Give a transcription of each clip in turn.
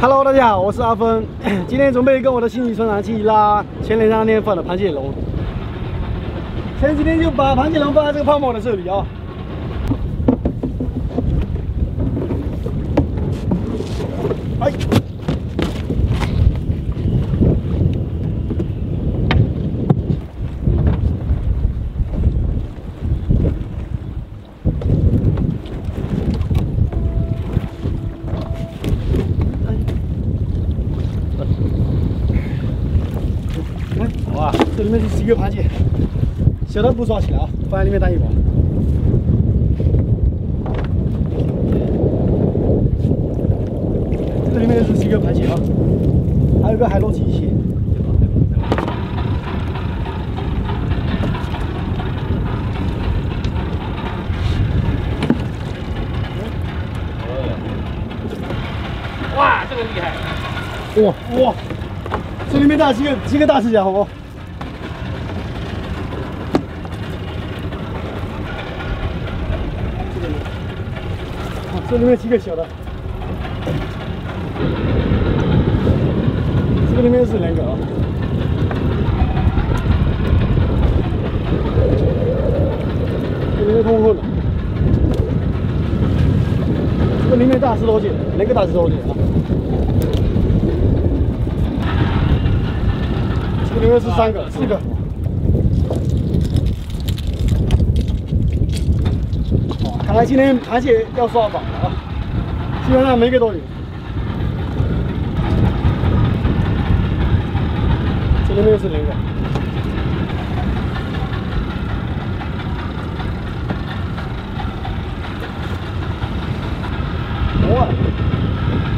Hello，大家好，我是阿峰，今天准备跟我的新级船长去拉前两三天放的螃蟹笼。前几天就把螃蟹笼放在这个泡沫的这里啊。哎。哇，这里面是十个螃蟹，小的不抓起来啊，放在里面当一把。这里面是十个螃蟹啊，还有个海螺机器。哇，这个厉害！哇哇！这里面大几个几个大只家伙，这里面几个小的，这个里面是两个啊，这里面通风的，这个里面大石头姐，两个大石头姐啊。这里面是三个、四个。看来今天螃蟹要刷榜了啊！基本上每个都有。这里面是两个。哇！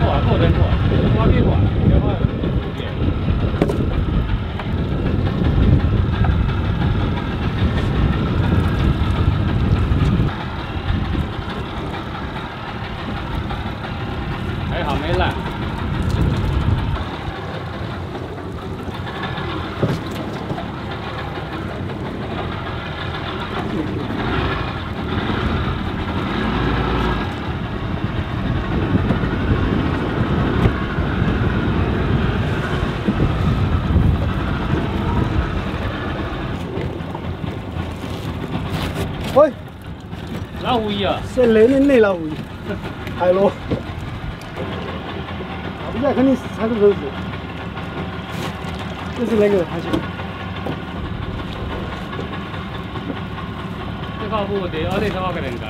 哇，够真多，花边管，别换。还好没烂。喂，老虎鱼啊！是内的内老虎，海螺。人家肯定是猜不透是，这是那个螃蟹。这靠谱的，我得怎么个人解？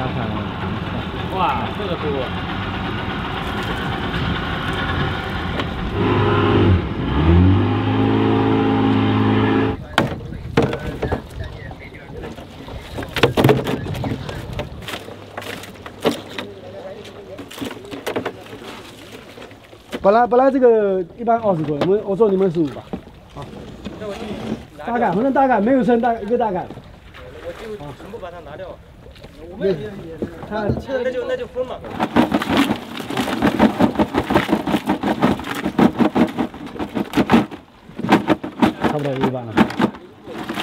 哇，这个多。本来本来这个一般二十块，我们我说你们十五吧。好，大杆，反正大杆没有称大一个大杆。我就全部把它拿掉。我们也他那就那就分嘛。差不多一半了，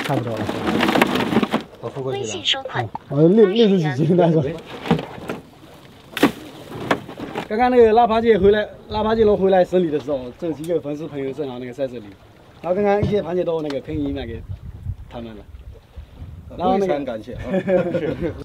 差不多了。我付过去了。微信收款。哦，六六十几斤那个。刚刚那个拉螃蟹回来，拉螃蟹龙回来审理的时候，这几个粉丝朋友正好那个在这里，然后刚刚一些螃蟹都那个便宜卖给他们了，然后那个感谢啊。